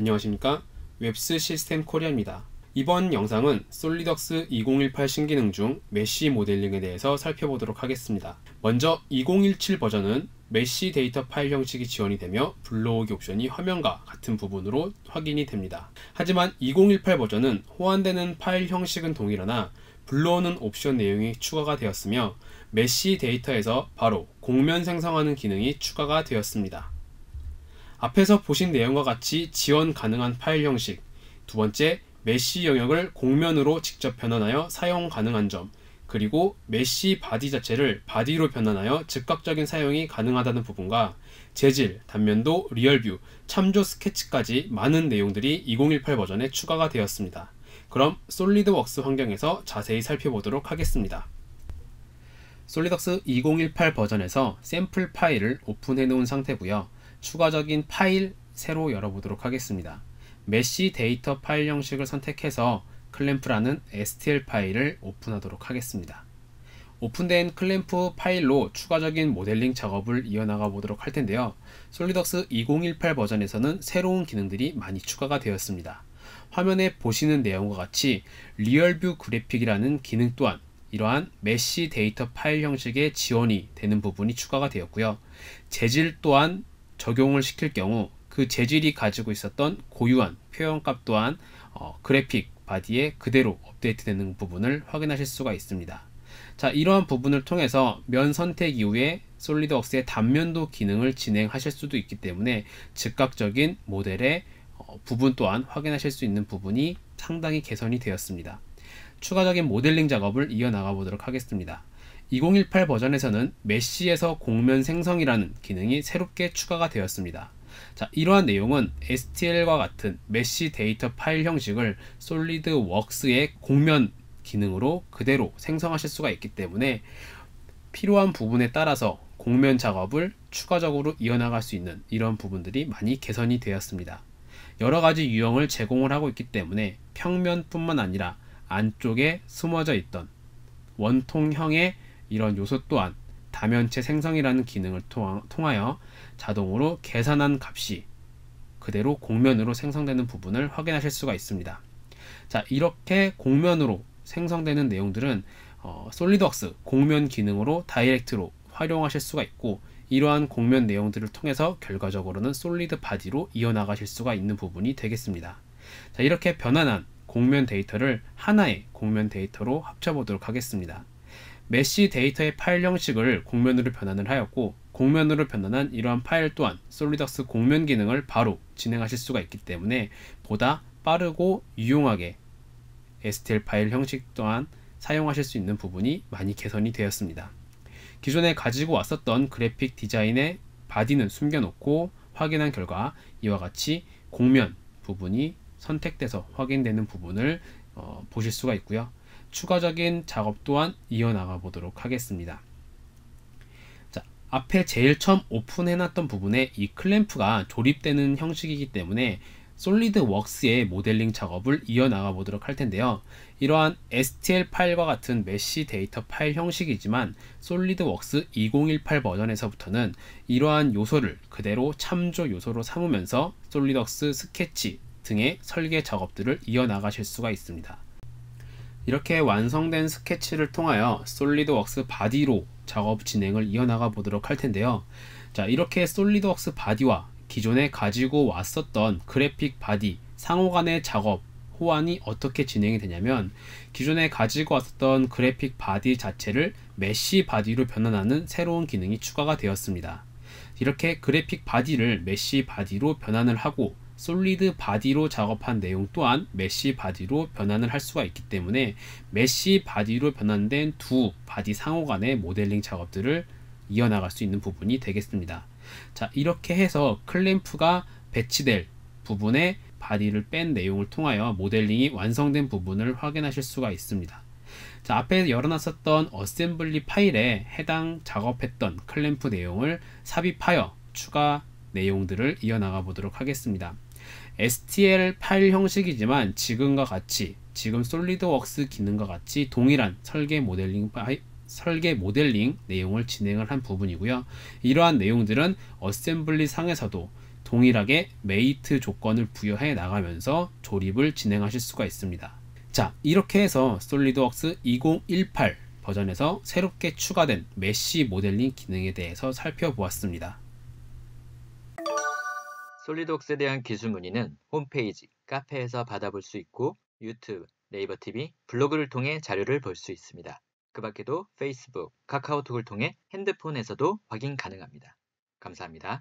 안녕하십니까? 웹스 시스템 코리아입니다. 이번 영상은 SOLIDWORKS 2018 신기능 중 mesh 모델링에 대해서 살펴보도록 하겠습니다. 먼저 2017 버전은 mesh 데이터 파일 형식이 지원이 되며 불러오기 옵션이 화면과 같은 부분으로 확인이 됩니다. 하지만 2018 버전은 호환되는 파일 형식은 동일하나 불러오는 옵션 내용이 추가가 되었으며 mesh 데이터에서 바로 곡면 생성하는 기능이 추가가 되었습니다 앞에서 보신 내용과 같이 지원 가능한 파일 형식 두 번째, mesh 영역을 곡면으로 직접 변환하여 사용 가능한 점 그리고 mesh body 자체를 body로 변환하여 즉각적인 사용이 가능하다는 부분과 재질, 단면도, RealView, 참조 스케치까지 많은 내용들이 2018 버전에 추가가 되었습니다. 그럼 SOLIDWORKS 환경에서 자세히 살펴보도록 하겠습니다. SOLIDWORKS 2018 버전에서 샘플 파일을 오픈해 놓은 상태고요. 추가적인 파일 새로 열어보도록 하겠습니다. mesh 데이터 파일 형식을 선택해서 클램프라는 STL 파일을 오픈하도록 하겠습니다. 오픈된 클램프 파일로 추가적인 모델링 작업을 이어나가 보도록 할 텐데요. SOLIDWORKS 2018 버전에서는 새로운 기능들이 많이 추가가 되었습니다. 화면에 보시는 내용과 같이 RealView 그래픽이라는 기능 또한 이러한 mesh 데이터 파일 형식의 지원이 되는 부분이 추가가 되었고요. 재질 또한 적용을 시킬 경우 그 재질이 가지고 있었던 고유한 표현값 또한 어, 그래픽 바디에 그대로 업데이트되는 부분을 확인하실 수가 있습니다. 자 이러한 부분을 통해서 면 선택 이후에 솔리드웍스의 단면도 기능을 진행하실 수도 있기 때문에 즉각적인 모델의 어, 부분 또한 확인하실 수 있는 부분이 상당히 개선이 되었습니다. 추가적인 모델링 작업을 이어나가 보도록 하겠습니다. 2018 버전에서는 mesh에서 곡면 생성이라는 기능이 새롭게 추가가 되었습니다. 자, 이러한 내용은 STL과 같은 mesh 데이터 파일 형식을 SOLIDWORKS의 곡면 기능으로 그대로 생성하실 수가 있기 때문에 필요한 부분에 따라서 곡면 작업을 추가적으로 이어나갈 수 있는 이런 부분들이 많이 개선이 되었습니다. 여러 가지 유형을 제공을 하고 있기 때문에 평면뿐만 아니라 안쪽에 숨어져 있던 원통형의 이런 요소 또한 다면체 생성이라는 기능을 통하여 자동으로 계산한 값이 그대로 곡면으로 생성되는 부분을 확인하실 수가 있습니다. 자 이렇게 곡면으로 생성되는 내용들은 어, SOLIDWORKS 곡면 기능으로 direct로 활용하실 수가 있고 이러한 곡면 내용들을 통해서 결과적으로는 solid body로 이어나가실 수가 있는 부분이 되겠습니다. 자 이렇게 변환한 곡면 데이터를 하나의 곡면 데이터로 합쳐보도록 하겠습니다. mesh 데이터의 파일 형식을 곡면으로 변환을 하였고 곡면으로 변환한 이러한 파일 또한 SOLIDWORKS 곡면 기능을 바로 진행하실 수가 있기 때문에 보다 빠르고 유용하게 STL 파일 형식 또한 사용하실 수 있는 부분이 많이 개선이 되었습니다. 기존에 가지고 왔었던 그래픽 디자인의 body는 숨겨놓고 확인한 결과 이와 같이 곡면 부분이 선택돼서 확인되는 부분을 어, 보실 수가 있고요. 추가적인 작업 또한 이어나가 보도록 하겠습니다. 자, 앞에 제일 처음 오픈해놨던 부분에 이 클램프가 조립되는 형식이기 때문에 SOLIDWORKS의 모델링 작업을 이어나가 보도록 할 텐데요. 이러한 STL 파일과 같은 mesh 데이터 파일 형식이지만 SOLIDWORKS 2018 버전에서부터는 이러한 요소를 그대로 참조 요소로 삼으면서 SOLIDWORKS 스케치 등의 설계 작업들을 이어나가실 수가 있습니다. 이렇게 완성된 스케치를 통하여 SOLIDWORKS body로 작업 진행을 이어나가 보도록 할 텐데요. 자, 이렇게 SOLIDWORKS body와 기존에 가지고 왔었던 그래픽 body 상호 간의 작업 호환이 어떻게 진행이 되냐면 기존에 가지고 왔었던 그래픽 body 자체를 mesh body로 변환하는 새로운 기능이 추가가 되었습니다. 이렇게 그래픽 body를 mesh body로 변환을 하고 solid body로 작업한 내용 또한 mesh body로 변환을 할 수가 있기 때문에 mesh body로 변환된 두 body 상호 간의 모델링 작업들을 이어나갈 수 있는 부분이 되겠습니다. 자 이렇게 해서 클램프가 배치될 부분에 body를 뺀 내용을 통하여 모델링이 완성된 부분을 확인하실 수가 있습니다. 자, 앞에 열어놨었던 assembly 파일에 해당 작업했던 클램프 내용을 삽입하여 추가 내용들을 이어나가 보도록 하겠습니다. STL 파일 형식이지만 지금과 같이 지금 SOLIDWORKS 기능과 같이 동일한 설계 모델링 파일 설계 모델링 내용을 진행을 한 부분이고요. 이러한 내용들은 assembly 상에서도 동일하게 mate 조건을 부여해 나가면서 조립을 진행하실 수가 있습니다. 자, 이렇게 해서 SOLIDWORKS 2018 버전에서 새롭게 추가된 mesh 모델링 기능에 대해서 살펴보았습니다. 솔리드웍스에 대한 기술 문의는 홈페이지, 카페에서 받아볼 수 있고 유튜브, 네이버 TV, 블로그를 통해 자료를 볼 수 있습니다. 그 밖에도 페이스북, 카카오톡을 통해 핸드폰에서도 확인 가능합니다. 감사합니다.